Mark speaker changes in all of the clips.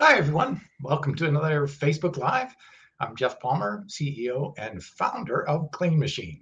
Speaker 1: Hi, everyone. Welcome to another Facebook Live. I'm Geoff Palmer, CEO and founder of Clean Machine.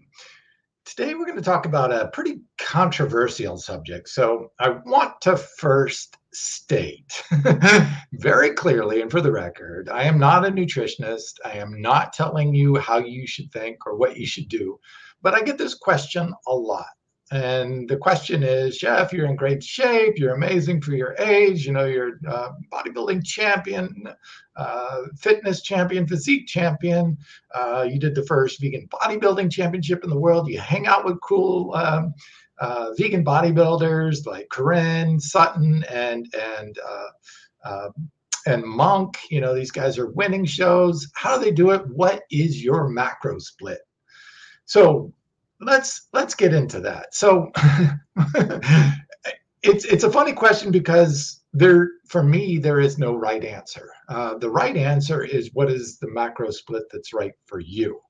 Speaker 1: Today, we're going to talk about a pretty controversial subject. So, I want to first state very clearly and for the record I am not a nutritionist. I am not telling you how you should think or what you should do, but I get this question a lot. And the question is, Geoff, you're in great shape. You're amazing for your age. You know, you're a bodybuilding champion, uh, fitness champion, physique champion. Uh, you did the first vegan bodybuilding championship in the world. You hang out with cool um, uh, vegan bodybuilders like Korin Sutton and and uh, uh, and Monk. You know, these guys are winning shows. How do they do it? What is your macro split? So let's let's get into that. So it's it's a funny question because there for me there is no right answer. Uh, the right answer is what is the macro split that's right for you.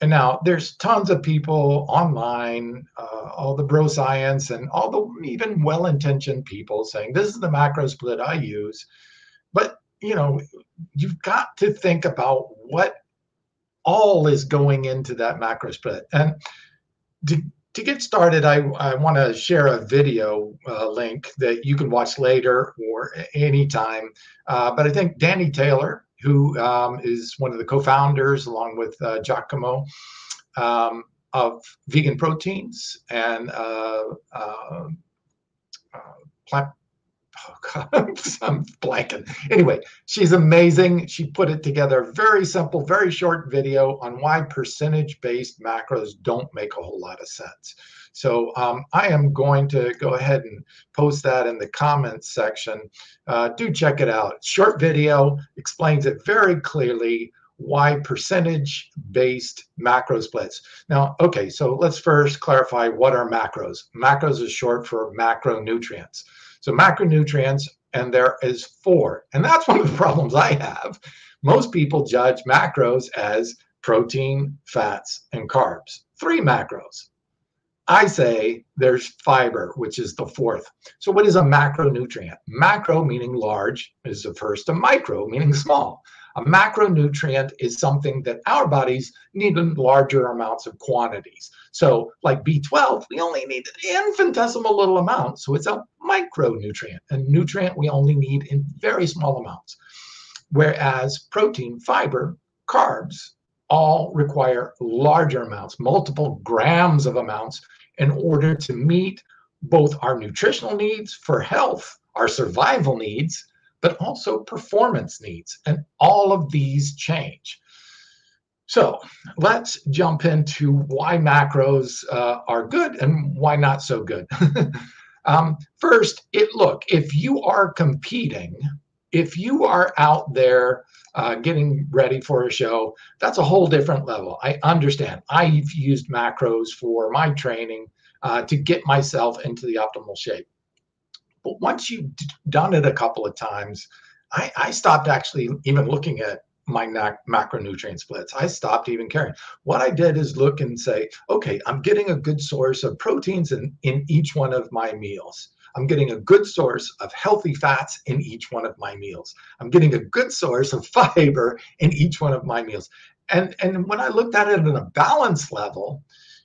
Speaker 1: And now there's tons of people online, uh, all the bro science and all the even well-intentioned people saying this is the macro split I use. But you know, you've got to think about what all is going into that macro split. And to, to get started, I, I want to share a video uh, link that you can watch later or anytime. Uh, but I think Dani Taylor, who um, is one of the co-founders along with uh, Giacomo um, of Vegan Proteins and uh, uh, uh, plant oh God, I'm blanking. Anyway, she's amazing. She put it together very simple, very short video on why percentage based macros don't make a whole lot of sense. So um, I am going to go ahead and post that in the comments section. Uh, do check it out. Short video explains it very clearly why percentage based macro splits. Now, okay, so let's first clarify what are macros. Macros is short for macronutrients. So macronutrients, and there is four. And that's one of the problems I have. Most people judge macros as protein, fats, and carbs. Three macros. I say there's fiber, which is the fourth. So what is a macronutrient? Macro meaning large is the first, and micro meaning small. A macronutrient is something that our bodies need in larger amounts of quantities. So, like B12, we only need an infinitesimal little amount. So, it's a micronutrient, a nutrient we only need in very small amounts. Whereas protein, fiber, carbs all require larger amounts, multiple grams of amounts, in order to meet both our nutritional needs for health, our survival needs, but also performance needs. And all of these change. So let's jump into why macros uh, are good and why not so good. um, first, it look if you are competing, if you are out there uh, getting ready for a show, that's a whole different level. I understand. I've used macros for my training uh, to get myself into the optimal shape. But once you've done it a couple of times, I, I stopped actually even looking at my macronutrient splits. I stopped even caring. What I did is look and say, okay, I'm getting a good source of proteins in, in each one of my meals. I'm getting a good source of healthy fats in each one of my meals. I'm getting a good source of fiber in each one of my meals. And, and when I looked at it at a balance level,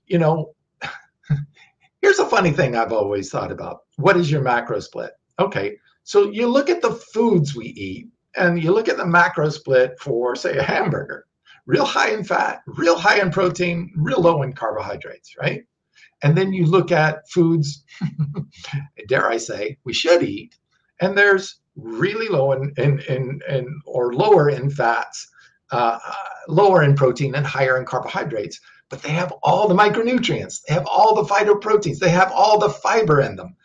Speaker 1: you know, here's a funny thing I've always thought about. What is your macro split? Okay, so you look at the foods we eat and you look at the macro split for, say, a hamburger real high in fat, real high in protein, real low in carbohydrates, right? And then you look at foods, dare I say, we should eat, and there's really low in, in, in, in or lower in fats, uh, lower in protein, and higher in carbohydrates but they have all the micronutrients, they have all the phytoproteins, they have all the fiber in them.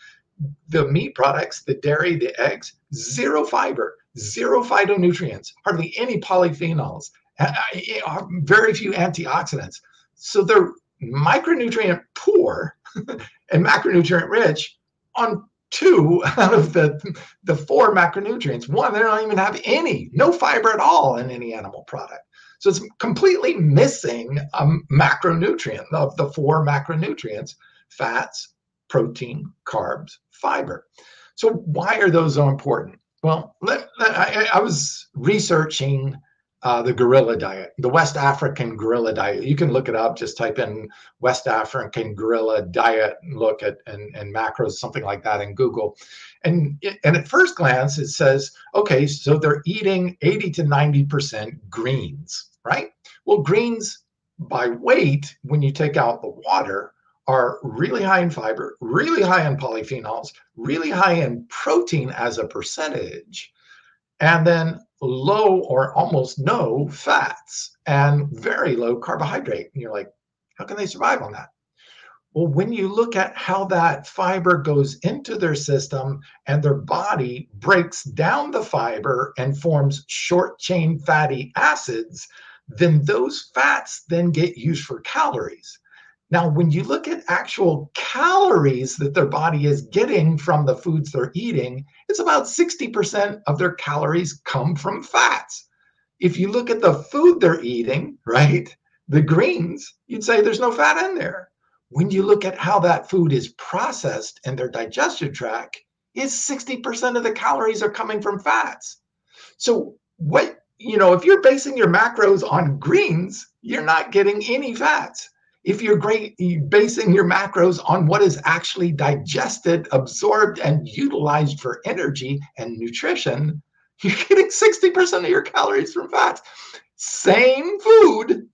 Speaker 1: The meat products, the dairy, the eggs, zero fiber, zero phytonutrients, hardly any polyphenols, uh, uh, uh, very few antioxidants. So they're micronutrient poor and macronutrient rich on two out of the the four macronutrients. One, they don't even have any, no fiber at all in any animal product. So it's completely missing a macronutrient of the four macronutrients fats, protein, carbs, fiber. So, why are those so important? Well, let, I, I, was researching uh, the gorilla diet, the West African gorilla diet. You can look it up. Just type in West African gorilla diet and look at and, and macros, something like that, in Google. And and at first glance, it says, okay, so they're eating 80 to 90 percent greens, right? Well, greens by weight, when you take out the water, are really high in fiber, really high in polyphenols, really high in protein as a percentage, and then low or almost no fats and very low carbohydrate. And you're like, how can they survive on that? Well, when you look at how that fiber goes into their system and their body breaks down the fiber and forms short chain fatty acids, then those fats then get used for calories. Now, when you look at actual calories that their body is getting from the foods they're eating, it's about 60% of their calories come from fats. If you look at the food they're eating, right, the greens, you'd say there's no fat in there. When you look at how that food is processed in their digestive tract, is 60% of the calories are coming from fats. So, what, you know, if you're basing your macros on greens, you're not getting any fats if you're great basing your macros on what is actually digested, absorbed, and utilized for energy and nutrition, you're getting 60% of your calories from fats. Same food,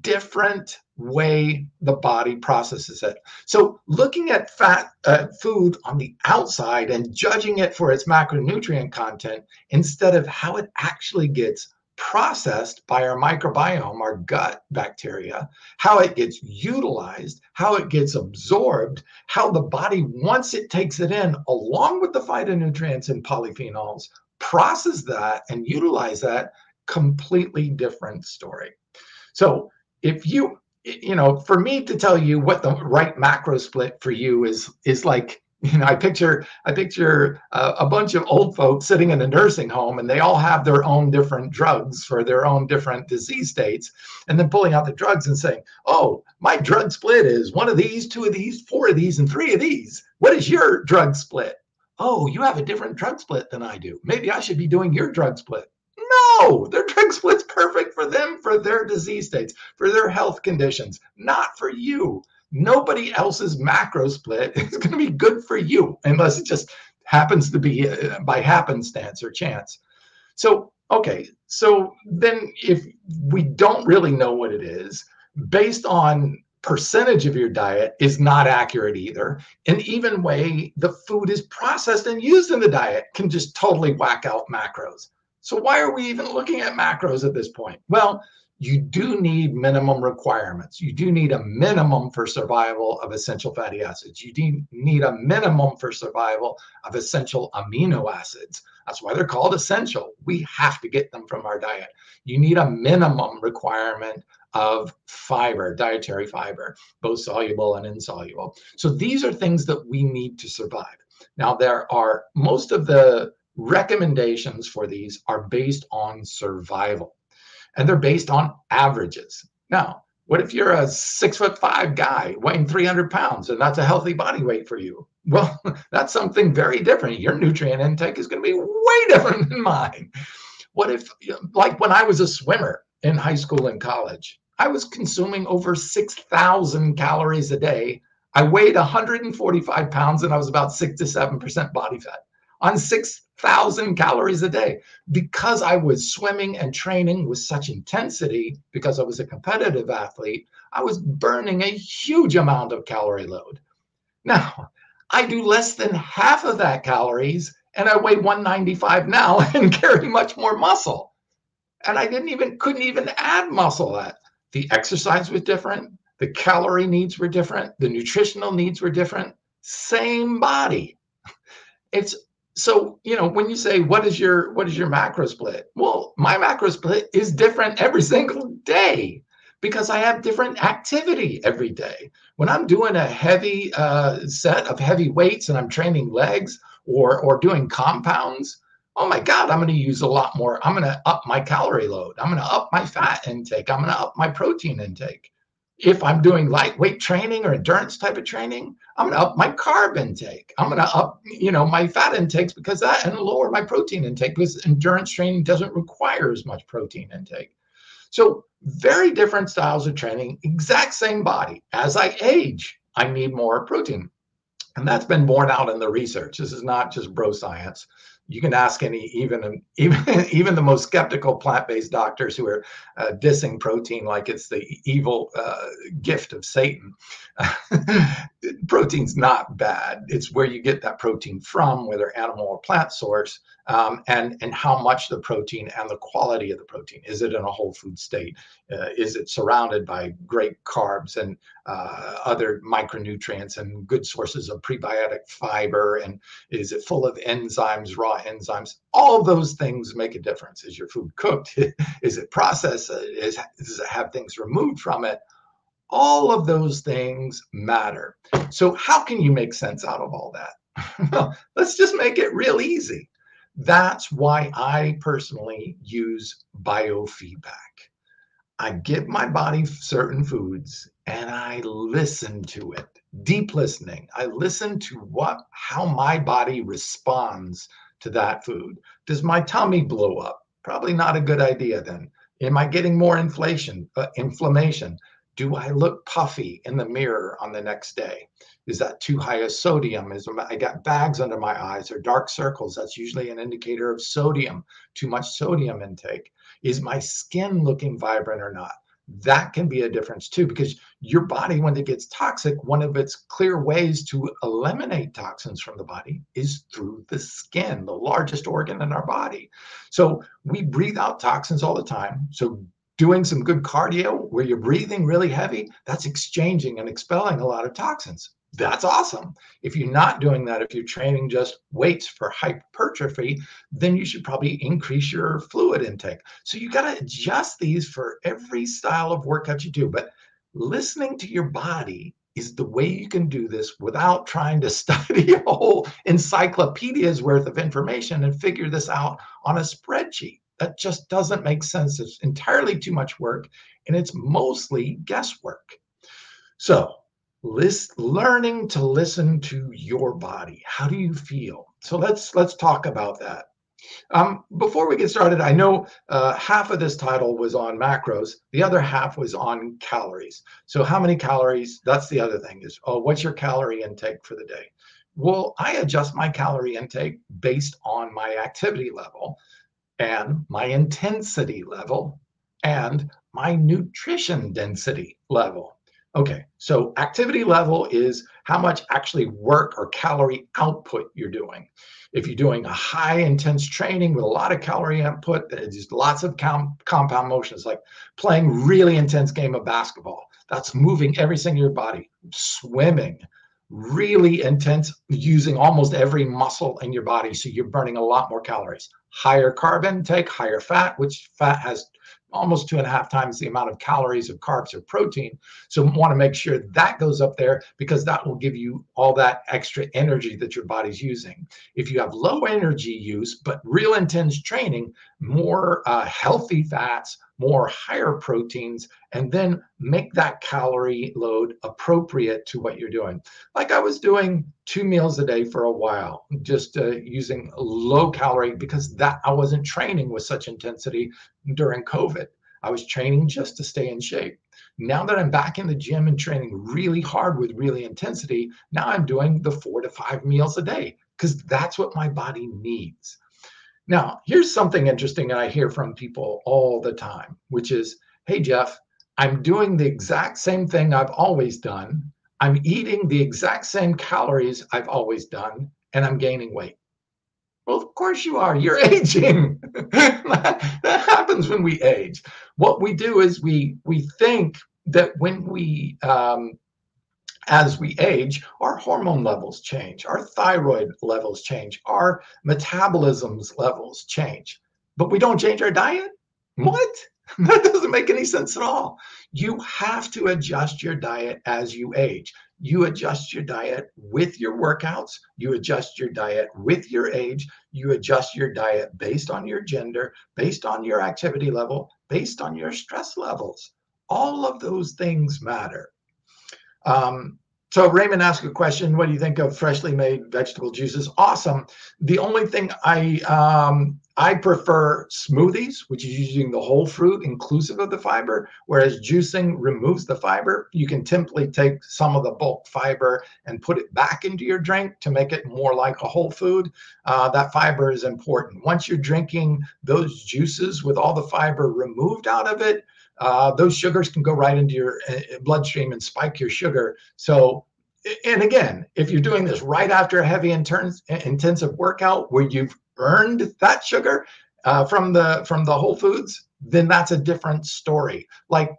Speaker 1: different way the body processes it. So, looking at fat uh, food on the outside and judging it for its macronutrient content instead of how it actually gets processed by our microbiome, our gut bacteria, how it gets utilized, how it gets absorbed, how the body, once it takes it in, along with the phytonutrients and polyphenols, process that and utilize that, completely different story. So if you, you know, for me to tell you what the right macro split for you is, is like you know i picture i picture uh, a bunch of old folks sitting in a nursing home and they all have their own different drugs for their own different disease states and then pulling out the drugs and saying oh my drug split is one of these two of these four of these and three of these. What is your drug split? Oh you have a different drug split than i do. Maybe i should be doing your drug split. No! Their drug split's perfect for them for their disease states for their health conditions not for you nobody else's macro split is going to be good for you unless it just happens to be uh, by happenstance or chance. So, okay, so then if we don't really know what it is, based on percentage of your diet is not accurate either. And even way the food is processed and used in the diet can just totally whack out macros. So why are we even looking at macros at this point? Well, you do need minimum requirements. You do need a minimum for survival of essential fatty acids. You do need a minimum for survival of essential amino acids. That's why they're called essential. We have to get them from our diet. You need a minimum requirement of fiber, dietary fiber, both soluble and insoluble. So these are things that we need to survive. Now, there are most of the recommendations for these are based on survival and they're based on averages. Now, what if you're a six foot five guy weighing 300 pounds and that's a healthy body weight for you? Well, that's something very different. Your nutrient intake is going to be way different than mine. What if, like when I was a swimmer in high school and college, I was consuming over 6,000 calories a day. I weighed 145 pounds and I was about six to 7% body fat on 6,000 calories a day because I was swimming and training with such intensity because I was a competitive athlete. I was burning a huge amount of calorie load. Now, I do less than half of that calories and I weigh 195 now and carry much more muscle. And I didn't even couldn't even add muscle that. The exercise was different, the calorie needs were different, the nutritional needs were different. Same body. It's so you know when you say what is your what is your macro split? Well my macro split is different every single day because i have different activity every day. When i'm doing a heavy uh, set of heavy weights and i'm training legs or or doing compounds oh my god i'm going to use a lot more. I'm going to up my calorie load. I'm going to up my fat intake. I'm going to up my protein intake if I'm doing lightweight training or endurance type of training, I'm going to up my carb intake. I'm going to up, you know, my fat intakes because that and lower my protein intake because endurance training doesn't require as much protein intake. So very different styles of training, exact same body. As I age, I need more protein. And that's been borne out in the research. This is not just bro science you can ask any even even even the most skeptical plant-based doctors who are uh, dissing protein like it's the evil uh, gift of satan. Protein's not bad. It's where you get that protein from whether animal or plant source um, and and how much the protein and the quality of the protein is it in a whole food state? Uh, is it surrounded by great carbs and uh, other micronutrients and good sources of prebiotic fiber? And is it full of enzymes raw enzymes? All those things make a difference. Is your food cooked? Is it processed? Is, does it have things removed from it? All of those things matter. So how can you make sense out of all that? Well let's just make it real easy that's why I personally use biofeedback. I give my body certain foods and I listen to it. Deep listening. I listen to what how my body responds to that food. Does my tummy blow up? Probably not a good idea then. Am I getting more inflation, uh, inflammation? Do I look puffy in the mirror on the next day? Is that too high a sodium? Is I got bags under my eyes or dark circles? That's usually an indicator of sodium, too much sodium intake. Is my skin looking vibrant or not? That can be a difference too, because your body, when it gets toxic, one of its clear ways to eliminate toxins from the body is through the skin, the largest organ in our body. So we breathe out toxins all the time. So doing some good cardio where you're breathing really heavy, that's exchanging and expelling a lot of toxins that's awesome. If you're not doing that, if you're training just weights for hypertrophy, then you should probably increase your fluid intake. So you got to adjust these for every style of workout you do. But listening to your body is the way you can do this without trying to study a whole encyclopedia's worth of information and figure this out on a spreadsheet. That just doesn't make sense. It's entirely too much work and it's mostly guesswork. So, list learning to listen to your body. How do you feel? So let's let's talk about that. Um, before we get started i know uh, half of this title was on macros the other half was on calories. So how many calories? That's the other thing is oh what's your calorie intake for the day? Well i adjust my calorie intake based on my activity level and my intensity level and my nutrition density level Okay, so activity level is how much actually work or calorie output you're doing. If you're doing a high intense training with a lot of calorie output, uh, there's lots of com- compound motions, like playing really intense game of basketball. That's moving every single your body, swimming, really intense, using almost every muscle in your body. So you're burning a lot more calories. Higher carb intake, higher fat, which fat has almost two and a half times the amount of calories of carbs or protein. So want to make sure that goes up there because that will give you all that extra energy that your body's using. If you have low energy use, but real intense training, more uh, healthy fats, more higher proteins, and then make that calorie load appropriate to what you're doing. Like I was doing two meals a day for a while, just uh, using low calorie because that I wasn't training with such intensity during COVID. I was training just to stay in shape. Now that I'm back in the gym and training really hard with really intensity, now I'm doing the four to five meals a day because that's what my body needs. Now, here's something interesting that I hear from people all the time, which is, hey, Geoff, I'm doing the exact same thing I've always done. I'm eating the exact same calories I've always done, and I'm gaining weight. Well, of course you are. You're aging. that happens when we age. What we do is we we think that when we um, as we age, our hormone levels change, our thyroid levels change, our metabolisms levels change, but we don't change our diet. What? That doesn't make any sense at all. You have to adjust your diet as you age. You adjust your diet with your workouts, you adjust your diet with your age, you adjust your diet based on your gender, based on your activity level, based on your stress levels. All of those things matter. Um, so Raymond asked a question. What do you think of freshly made vegetable juices? Awesome. The only thing I um, I prefer smoothies, which is using the whole fruit inclusive of the fiber, whereas juicing removes the fiber. You can simply take some of the bulk fiber and put it back into your drink to make it more like a whole food. Uh, that fiber is important. Once you're drinking those juices with all the fiber removed out of it, uh, those sugars can go right into your uh, bloodstream and spike your sugar. So, and again, if you're doing this right after a heavy intense, intensive workout where you've earned that sugar uh, from the from the whole foods, then that's a different story. Like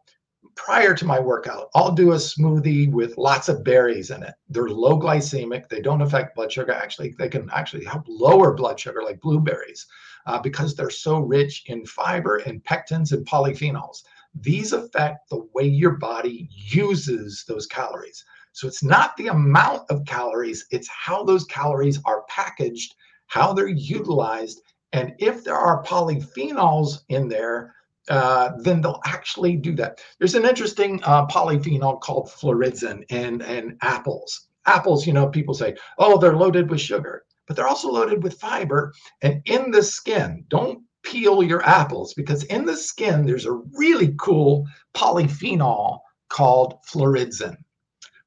Speaker 1: prior to my workout, I'll do a smoothie with lots of berries in it. They're low glycemic. They don't affect blood sugar. Actually, they can actually help lower blood sugar, like blueberries, uh, because they're so rich in fiber and pectins and polyphenols. These affect the way your body uses those calories. So it's not the amount of calories, it's how those calories are packaged, how they're utilized. And if there are polyphenols in there, uh, then they'll actually do that. There's an interesting uh, polyphenol called phlorizin in, in apples. Apples, you know, people say, oh, they're loaded with sugar, but they're also loaded with fiber. And in the skin, don't peel your apples because in the skin there's a really cool polyphenol called phlorizin.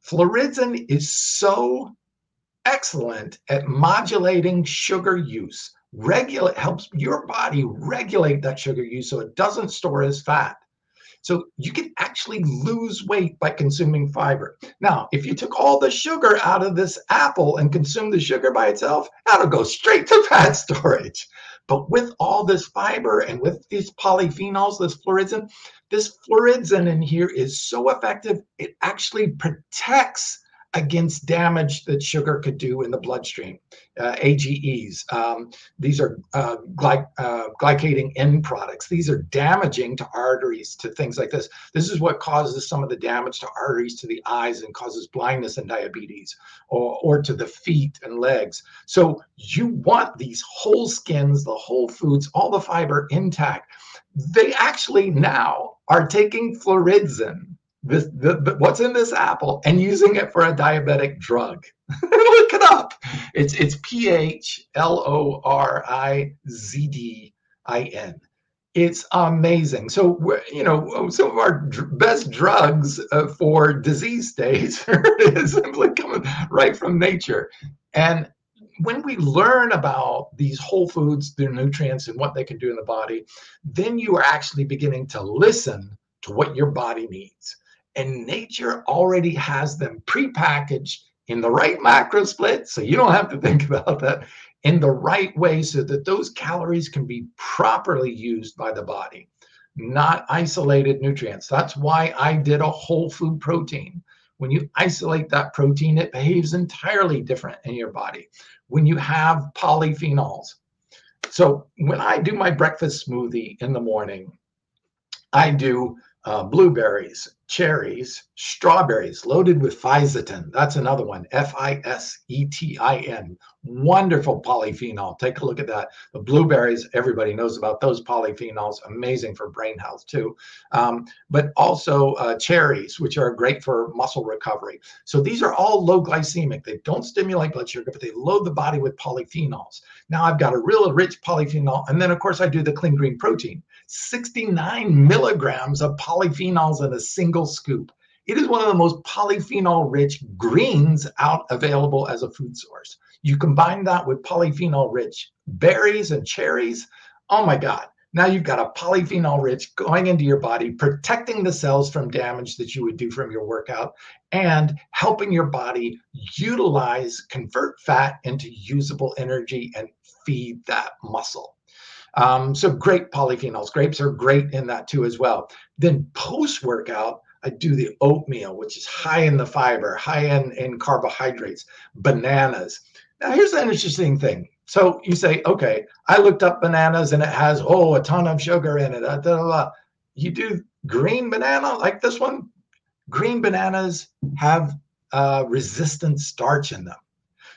Speaker 1: Phlorizin is so excellent at modulating sugar use. Regulate helps your body regulate that sugar use so it doesn't store as fat. So you can actually lose weight by consuming fiber. Now, if you took all the sugar out of this apple and consumed the sugar by itself, that'll go straight to fat storage. But with all this fiber and with these polyphenols, this phlorizin, this phlorizin in here is so effective, it actually protects against damage that sugar could do in the bloodstream. Uh, AGEs, um, these are uh, gly- uh, glycating end products. These are damaging to arteries, to things like this. This is what causes some of the damage to arteries to the eyes and causes blindness and diabetes, or, or to the feet and legs. So you want these whole skins, the whole foods, all the fiber intact. They actually now are taking phlorizin this the, the, what's in this apple and using it for a diabetic drug. Look it up. It's it's P H L O R I Z D I N. It's amazing. So you know some of our dr- best drugs uh, for disease states is simply coming right from nature. And when we learn about these whole foods, their nutrients, and what they can do in the body, then you are actually beginning to listen to what your body needs and nature already has them prepackaged in the right macro split. So you don't have to think about that in the right way so that those calories can be properly used by the body, not isolated nutrients. That's why I did a whole food protein. When you isolate that protein, it behaves entirely different in your body. When you have polyphenols. So when I do my breakfast smoothie in the morning, I do uh, blueberries, cherries, strawberries loaded with fisetin. That's another one, F I S E T I N. Wonderful polyphenol. Take a look at that. The blueberries, everybody knows about those polyphenols, amazing for brain health too. Um, but also uh, cherries, which are great for muscle recovery. So these are all low glycemic. They don't stimulate blood sugar, but they load the body with polyphenols. Now I've got a real rich polyphenol. And then, of course, I do the clean green protein. 69 milligrams of polyphenols in a single scoop. It is one of the most polyphenol rich greens out available as a food source. You combine that with polyphenol rich berries and cherries. Oh my God. Now you've got a polyphenol rich going into your body, protecting the cells from damage that you would do from your workout and helping your body utilize, convert fat into usable energy and feed that muscle. Um, so great polyphenols. Grapes are great in that too as well. Then post workout, I do the oatmeal, which is high in the fiber, high in, in carbohydrates, bananas. Now, here's an interesting thing. So you say, okay, I looked up bananas and it has, oh, a ton of sugar in it. You do green banana like this one. Green bananas have uh, resistant starch in them.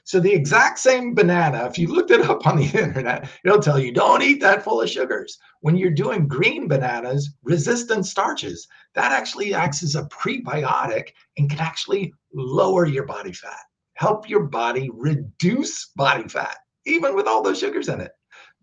Speaker 1: So the exact same banana, if you looked it up on the internet, it'll tell you don't eat that full of sugars. When you're doing green bananas, resistant starches, that actually acts as a prebiotic and can actually lower your body fat, help your body reduce body fat, even with all those sugars in it.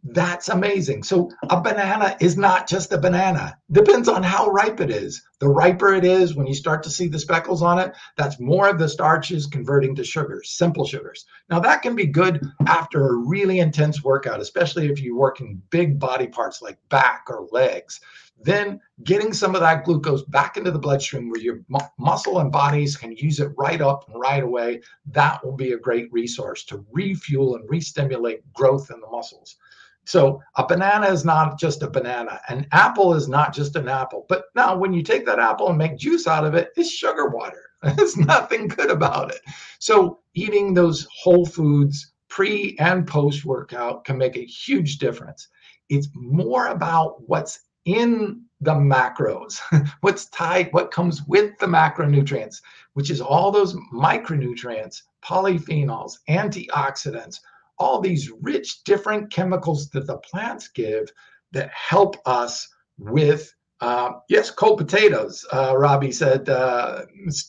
Speaker 1: That's amazing. So a banana is not just a banana. Depends on how ripe it is. The riper it is, when you start to see the speckles on it, that's more of the starches converting to sugars, simple sugars. Now that can be good after a really intense workout, especially if you're working big body parts like back or legs. Then getting some of that glucose back into the bloodstream where your mu- muscle and bodies can use it right up and right away, that will be a great resource to refuel and re-stimulate growth in the muscles. So a banana is not just a banana. An apple is not just an apple. But now when you take that apple and make juice out of it, it's sugar water. There's nothing good about it. So eating those whole foods pre and post workout can make a huge difference. It's more about what's in the macros, what's tied, what comes with the macronutrients, which is all those micronutrients, polyphenols, antioxidants, all these rich different chemicals that the plants give that help us with uh, yes cold potatoes uh, robbie said uh,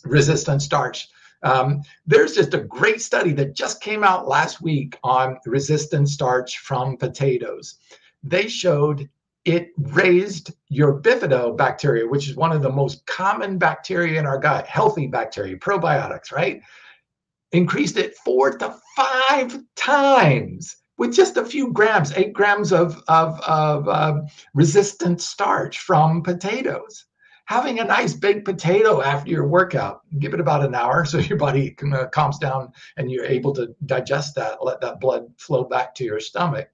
Speaker 1: resistant starch um, there's just a great study that just came out last week on resistant starch from potatoes they showed it raised your bifidobacteria, which is one of the most common bacteria in our gut, healthy bacteria, probiotics, right? Increased it four to five times with just a few grams, eight grams of, of, of uh, resistant starch from potatoes. Having a nice big potato after your workout, give it about an hour so your body can, uh, calms down and you're able to digest that, let that blood flow back to your stomach.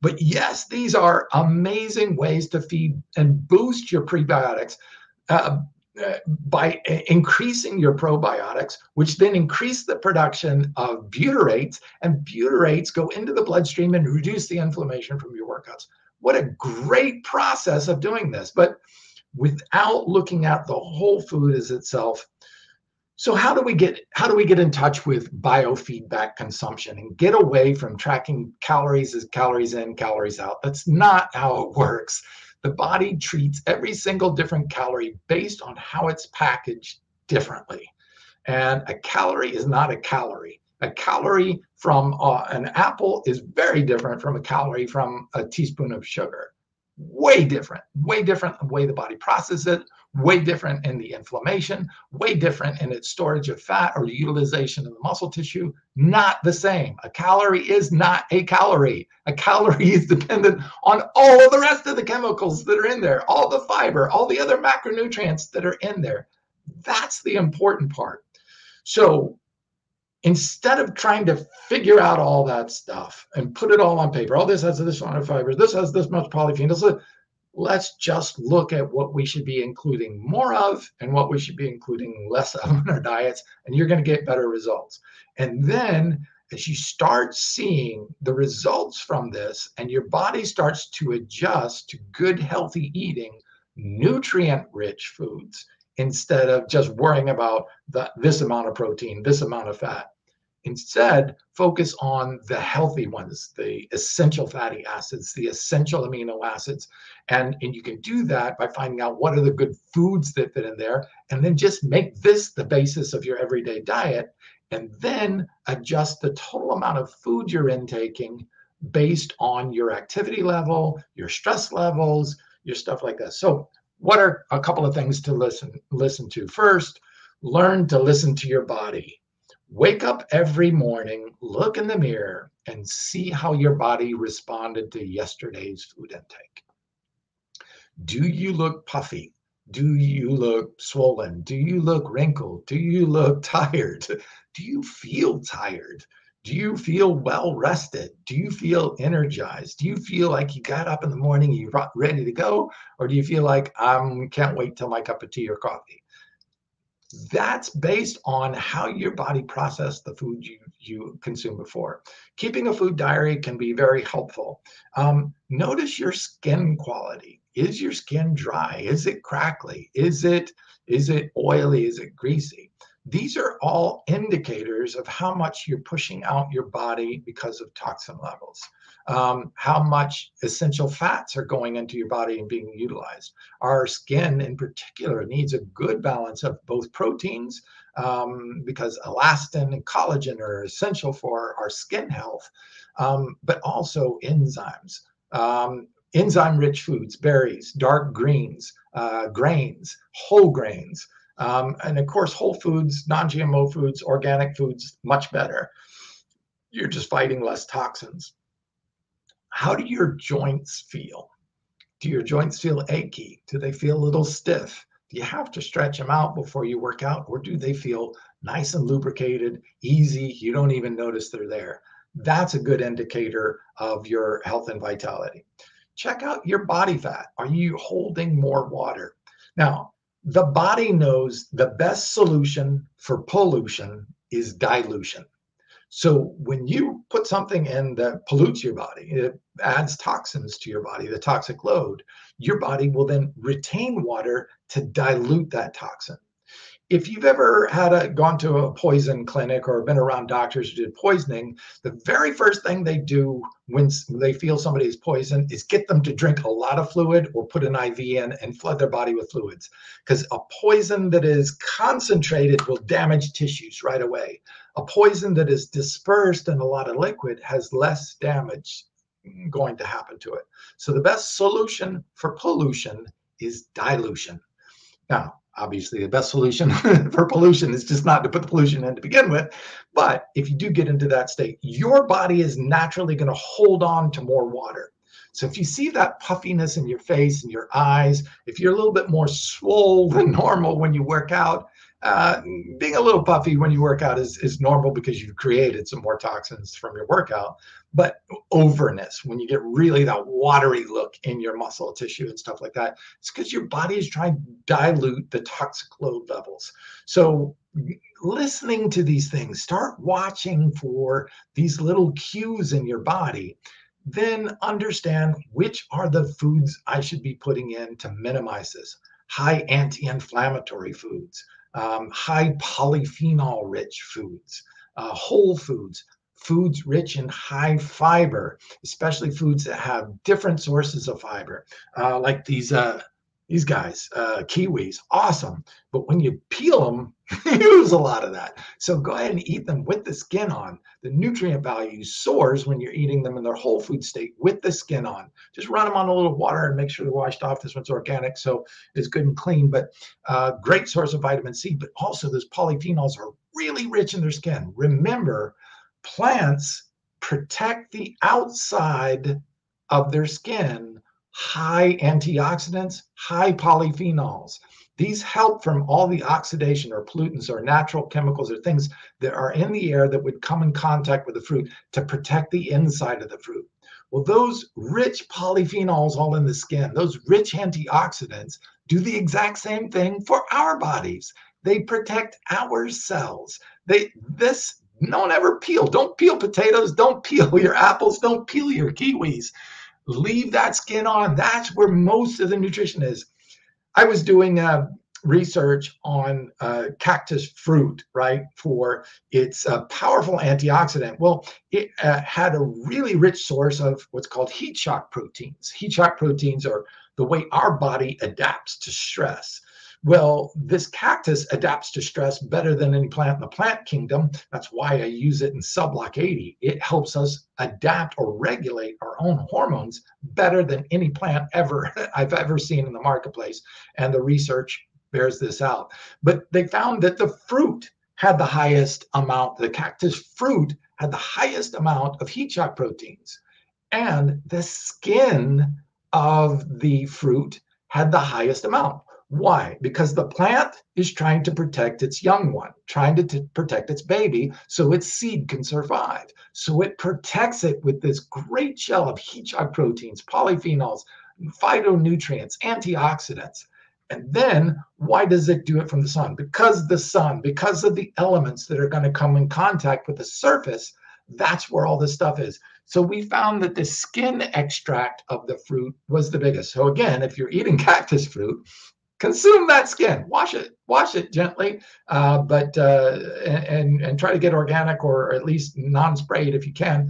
Speaker 1: But yes, these are amazing ways to feed and boost your prebiotics. Uh, by increasing your probiotics, which then increase the production of butyrates, and butyrates go into the bloodstream and reduce the inflammation from your workouts. What a great process of doing this, but without looking at the whole food as itself. So how do we get how do we get in touch with biofeedback consumption and get away from tracking calories as calories in, calories out? That's not how it works the body treats every single different calorie based on how it's packaged differently. And a calorie is not a calorie. A calorie from uh, an apple is very different from a calorie from a teaspoon of sugar. Way different, way different the way the body processes it, way different in the inflammation, way different in its storage of fat or utilization of the muscle tissue. Not the same. A calorie is not a calorie. A calorie is dependent on all the rest of the chemicals that are in there, all the fiber, all the other macronutrients that are in there. That's the important part. So instead of trying to figure out all that stuff and put it all on paper, all this has this amount of fibers, this has this much polyphenols, let's just look at what we should be including more of and what we should be including less of in our diets, and you're going to get better results. And then as you start seeing the results from this and your body starts to adjust to good, healthy eating, nutrient rich foods, instead of just worrying about the, this amount of protein, this amount of fat, Instead, focus on the healthy ones, the essential fatty acids, the essential amino acids. And, and you can do that by finding out what are the good foods that fit in there, and then just make this the basis of your everyday diet, and then adjust the total amount of food you're intaking based on your activity level, your stress levels, your stuff like that. So, what are a couple of things to listen listen to? First, learn to listen to your body Wake up every morning, look in the mirror, and see how your body responded to yesterday's food intake. Do you look puffy? Do you look swollen? Do you look wrinkled? Do you look tired? Do you feel tired? Do you feel well rested? Do you feel energized? Do you feel like you got up in the morning, and you're ready to go? Or do you feel like I um, can't wait till my cup of tea or coffee? That's based on how your body processed the food you, you consumed before. Keeping a food diary can be very helpful. Um, notice your skin quality. Is your skin dry? Is it crackly? Is it is it oily? Is it greasy? These are all indicators of how much you're pushing out your body because of toxin levels. Um, how much essential fats are going into your body and being utilized. Our skin, in particular, needs a good balance of both proteins, um, because elastin and collagen are essential for our skin health, um, but also enzymes. Um, enzyme rich foods, berries, dark greens, uh, grains, whole grains. Um, and of course, whole foods, non GMO foods, organic foods, much better. You're just fighting less toxins. How do your joints feel? Do your joints feel achy? Do they feel a little stiff? Do you have to stretch them out before you work out, or do they feel nice and lubricated, easy? You don't even notice they're there. That's a good indicator of your health and vitality. Check out your body fat. Are you holding more water? Now, the body knows the best solution for pollution is dilution. So when you put something in that pollutes your body, it adds toxins to your body, the toxic load, your body will then retain water to dilute that toxin if you've ever had a gone to a poison clinic or been around doctors who did poisoning, the very first thing they do when they feel somebody is poisoned is get them to drink a lot of fluid or put an IV in and flood their body with fluids. Because a poison that is concentrated will damage tissues right away. A poison that is dispersed in a lot of liquid has less damage mm, going to happen to it. So the best solution for pollution is dilution. Now, obviously the best solution for pollution is just not to put the pollution in to begin with but if you do get into that state your body is naturally going to hold on to more water so if you see that puffiness in your face and your eyes if you're a little bit more swole than normal when you work out uh, being a little puffy when you work out is, is normal because you've created some more toxins from your workout. But overness, when you get really that watery look in your muscle tissue and stuff like that, it's because your body is trying to dilute the toxic load levels. So listening to these things, start watching for these little cues in your body then understand which are the foods I should be putting in to minimize this. High anti inflammatory foods, um, high polyphenol rich foods, uh, whole foods, foods rich in high fiber, especially foods that have different sources of fiber, uh, like these uh, these guys, uh, kiwis, awesome. But when you peel them, you lose a lot of that. So go ahead and eat them with the skin on. The nutrient value soars when you're eating them in their whole food state with the skin on. Just run them on a little water and make sure they're washed off. This one's organic, so it's good and clean, but uh, great source of vitamin C. But also, those polyphenols are really rich in their skin. Remember, plants protect the outside of their skin high antioxidants, high polyphenols. These help from all the oxidation or pollutants or natural chemicals or things that are in the air that would come in contact with the fruit to protect the inside of the fruit. Well, those rich polyphenols all in the skin, those rich antioxidants, do the exact same thing for our bodies. They protect our cells. They this don't ever peel. Don't peel potatoes. Don't peel your apples. Don't peel your kiwis leave that skin on. That's where most of the nutrition is. I was doing uh, research on uh, cactus fruit, right, for its uh, powerful antioxidant. Well, it uh, had a really rich source of what's called heat shock proteins. Heat shock proteins are the way our body adapts to stress. Well, this cactus adapts to stress better than any plant in the plant kingdom. That's why I use it in Cell Block 80. It helps us adapt or regulate our own hormones better than any plant ever I've ever seen in the marketplace. And the research bears this out. But they found that the fruit had the highest amount, the cactus fruit had the highest amount of heat shock proteins. And the skin of the fruit had the highest amount. Why? Because the plant is trying to protect its young one, trying to t- protect its baby so its seed can survive. So it protects it with this great shell of heat shock proteins, polyphenols, phytonutrients, antioxidants. And then why does it do it from the sun? Because the sun, because of the elements that are going to come in contact with the surface, that's where all this stuff is. So we found that the skin extract of the fruit was the biggest. So again, if you're eating cactus fruit, consume that skin. Wash it, wash it gently, uh, but uh, and and try to get organic or at least non-sprayed if you can.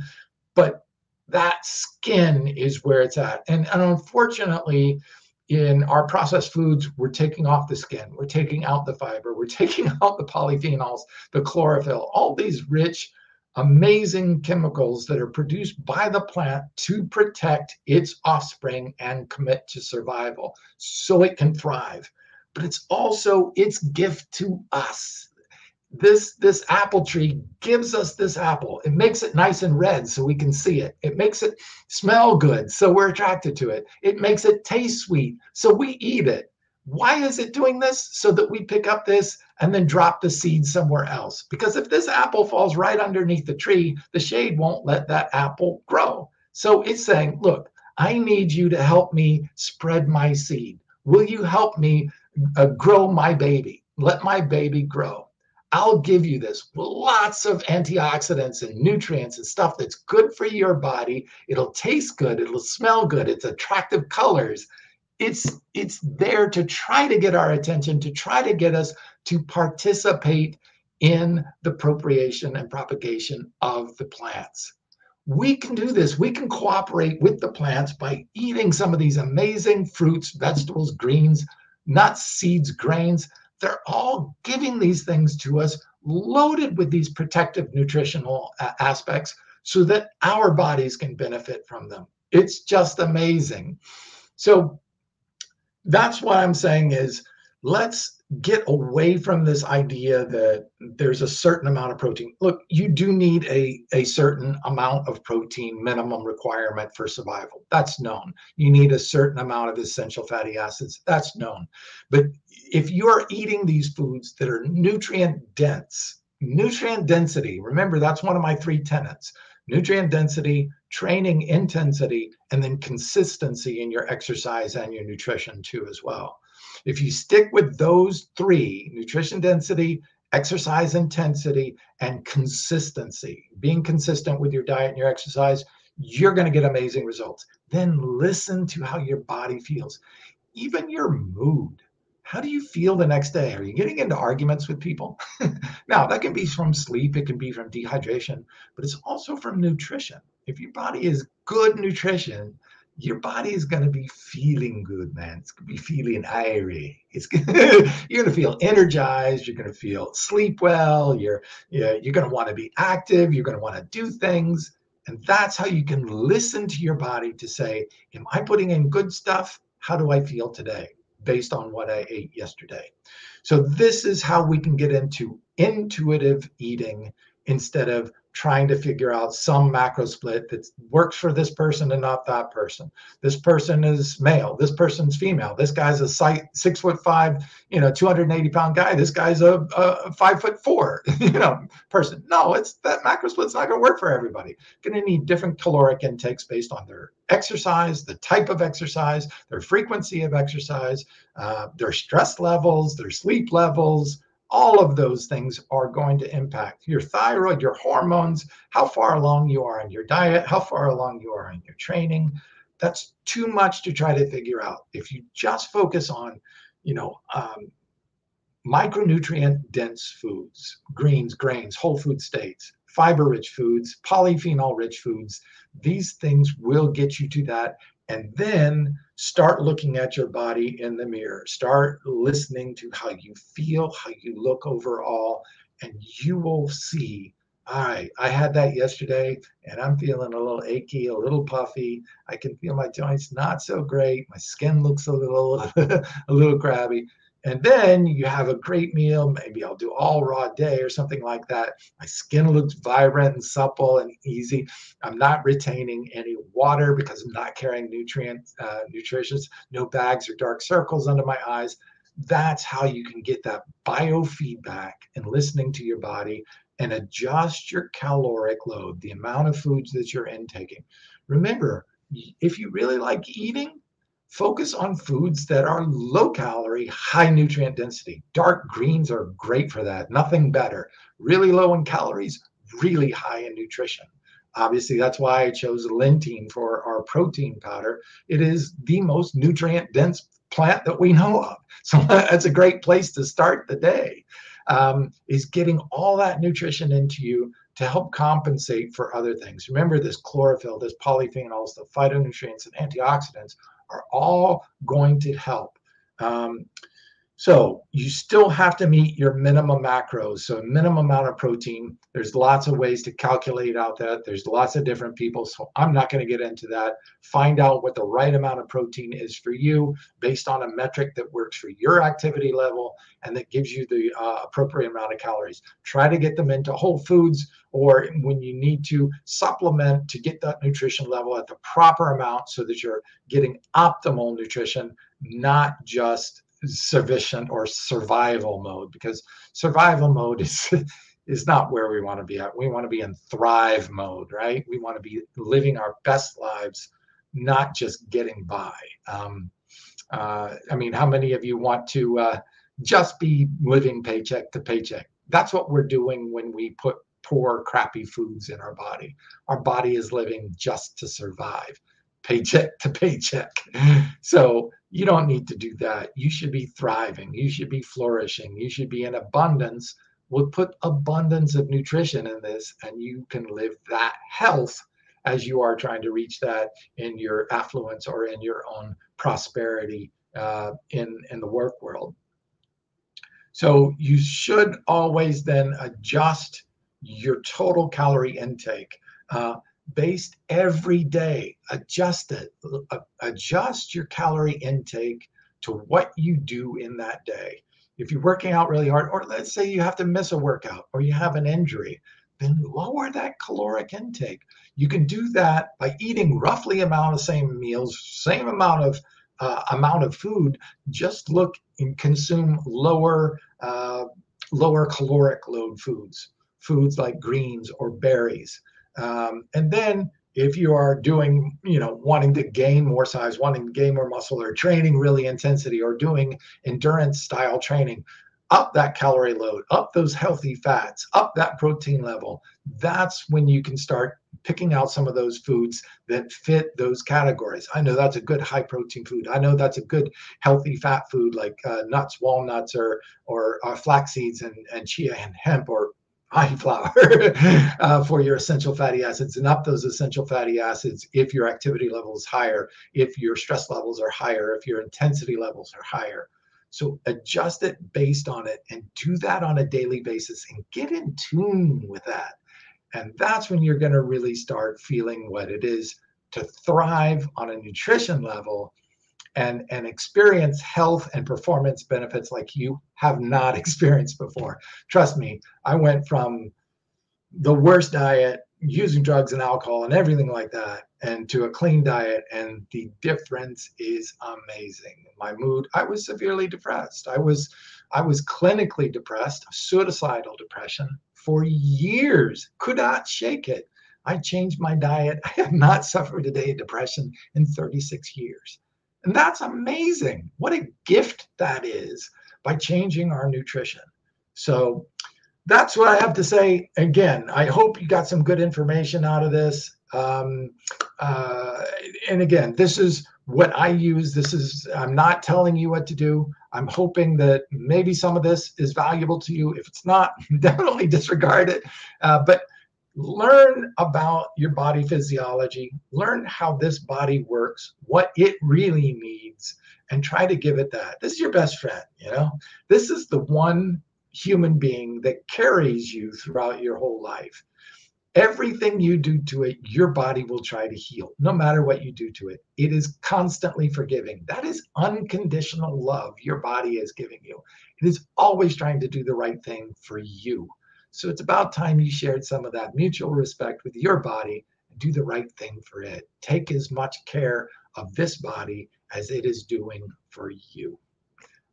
Speaker 1: But that skin is where it's at, and, and unfortunately, in our processed foods, we're taking off the skin, we're taking out the fiber, we're taking out the polyphenols, the chlorophyll, all these rich amazing chemicals that are produced by the plant to protect its offspring and commit to survival so it can thrive. But it's also its gift to us. This, this apple tree gives us this apple. It makes it nice and red so we can see it. It makes it smell good so we're attracted to it. It makes it taste sweet so we eat it. Why is it doing this? So that we pick up this and then drop the seed somewhere else. Because if this apple falls right underneath the tree, the shade won't let that apple grow. So it's saying, look, I need you to help me spread my seed. Will you help me uh, grow my baby? Let my baby grow. I'll give you this lots of antioxidants and nutrients and stuff that's good for your body. It'll taste good. It'll smell good. It's attractive colors it's it's there to try to get our attention to try to get us to participate in the propagation and propagation of the plants. We can do this. We can cooperate with the plants by eating some of these amazing fruits vegetables greens nuts seeds grains. They're all giving these things to us loaded with these protective nutritional uh, aspects so that our bodies can benefit from them. It's just amazing. So that's what I'm saying is let's get away from this idea that there's a certain amount of protein. Look, you do need a, a certain amount of protein minimum requirement for survival. That's known. You need a certain amount of essential fatty acids. That's known. But if you're eating these foods that are nutrient dense, nutrient density, remember that's one of my three tenets nutrient density, training intensity, and then consistency in your exercise and your nutrition too, as well. If you stick with those three nutrition density, exercise intensity, and consistency, being consistent with your diet and your exercise, you're going to get amazing results. Then listen to how your body feels, even your mood how do you feel the next day? Are you getting into arguments with people? now, that can be from sleep, it can be from dehydration, but it's also from nutrition. If your body is good nutrition, your body is going to be feeling good, man. It's going to be feeling airy. It's gonna, you're going to feel energized. You're going to feel sleep well. You're you're, you're going to want to be active. You're going to want to do things, and that's how you can listen to your body to say, "Am I putting in good stuff? How do I feel today?" based on what I ate yesterday. So this is how we can get into intuitive eating instead of trying to figure out some macro split that works for this person and not that person. This person is male. This person's female. This guy's a six foot five, you know, 280 pound guy. This guy's a, a five foot four, you know, person. No, it's that macro split's not going to work for everybody. Going to need different caloric intakes based on their exercise, the type of exercise, their frequency of exercise, uh, their stress levels, their sleep levels, all of those things are going to impact your thyroid, your hormones, how far along you are in your diet, how far along you are in your training. That's too much to try to figure out. If you just focus on, you know, um, micronutrient dense foods, greens, grains, whole food states, fiber rich foods, polyphenol rich foods, these things will get you to that. And then start looking at your body in the mirror. Start listening to how you feel how you look overall and you will see all right i had that yesterday and i'm feeling a little achy a little puffy. I can feel my joints not so great. My skin looks a little a little crabby and then you have a great meal. Maybe I'll do all raw day or something like that. My skin looks vibrant and supple and easy. I'm not retaining any water because I'm not carrying nutrient, uh, nutritious, no bags or dark circles under my eyes. That's how you can get that biofeedback and listening to your body and adjust your caloric load, the amount of foods that you're intaking. Remember, if you really like eating, focus on foods that are low calorie, high nutrient density. Dark greens are great for that. Nothing better. Really low in calories, really high in nutrition. Obviously, that's why I chose Lentein for our protein powder. It is the most nutrient dense plant that we know of. So that's a great place to start the day. Um, is getting all that nutrition into you to help compensate for other things. Remember, this chlorophyll, this polyphenols, the phytonutrients, and antioxidants are all going to help. Um, so you still have to meet your minimum macros. So minimum amount of protein. There's lots of ways to calculate out that. There's lots of different people. So I'm not going to get into that. Find out what the right amount of protein is for you based on a metric that works for your activity level and that gives you the uh, appropriate amount of calories. Try to get them into whole foods or when you need to supplement to get that nutrition level at the proper amount so that you're getting optimal nutrition, not just sufficient or survival mode because survival mode is is not where we want to be at. We want to be in thrive mode, right? We want to be living our best lives, not just getting by. Um, uh, I mean, how many of you want to uh, just be living paycheck to paycheck? That's what we're doing when we put poor, crappy foods in our body. Our body is living just to survive, paycheck to paycheck. So you don't need to do that. You should be thriving. You should be flourishing. You should be in abundance. We'll put abundance of nutrition in this, and you can live that health as you are trying to reach that in your affluence or in your own prosperity uh, in in the work world. So you should always then adjust your total calorie intake. Uh, based every day. Adjust it. Adjust your calorie intake to what you do in that day. If you're working out really hard, or let's say you have to miss a workout or you have an injury, then lower that caloric intake. You can do that by eating roughly amount of same meals, same amount of uh, amount of food. Just look and consume lower uh, lower caloric load foods, foods like greens or berries. Um, and then if you are doing, you know, wanting to gain more size, wanting to gain more muscle, or training really intensity, or doing endurance style training, up that calorie load, up those healthy fats, up that protein level. That's when you can start picking out some of those foods that fit those categories. I know that's a good high protein food. I know that's a good healthy fat food like uh, nuts, walnuts, or or uh, flax seeds and, and chia and hemp, or Ahiflower uh, for your essential fatty acids and up those essential fatty acids if your activity level is higher, if your stress levels are higher, if your intensity levels are higher. So adjust it based on it and do that on a daily basis and get in tune with that. And that's when you're going to really start feeling what it is to thrive on a nutrition level and and experience health and performance benefits like you have not experienced before. Trust me i went from the worst diet using drugs and alcohol and everything like that and to a clean diet and the difference is amazing. My mood i was severely depressed. I was i was clinically depressed suicidal depression for years. Could not shake it. I changed my diet. I have not suffered a day of depression in 36 years and that's amazing. What a gift that is by changing our nutrition. So that's what I have to say. Again, I hope you got some good information out of this. Um, uh, and again, this is what I use. This is, I'm not telling you what to do. I'm hoping that maybe some of this is valuable to you. If it's not, definitely disregard it. Uh, but learn about your body physiology, learn how this body works, what it really needs, and try to give it that. This is your best friend, you know? This is the one human being that carries you throughout your whole life. Everything you do to it, your body will try to heal, no matter what you do to it. It is constantly forgiving. That is unconditional love your body is giving you. It is always trying to do the right thing for you. So it's about time you shared some of that mutual respect with your body and do the right thing for it. Take as much care of this body as it is doing for you.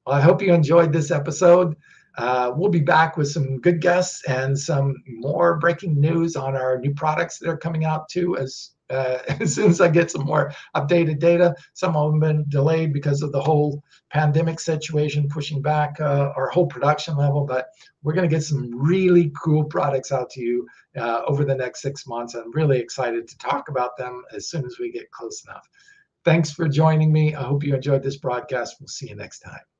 Speaker 1: Well, I hope you enjoyed this episode. Uh, we'll be back with some good guests and some more breaking news on our new products that are coming out too as uh, as soon as I get some more updated data. Some of them have been delayed because of the whole pandemic situation, pushing back uh, our whole production level. But we're going to get some really cool products out to you uh, over the next six months. I'm really excited to talk about them as soon as we get close enough. Thanks for joining me. I hope you enjoyed this broadcast. We'll see you next time.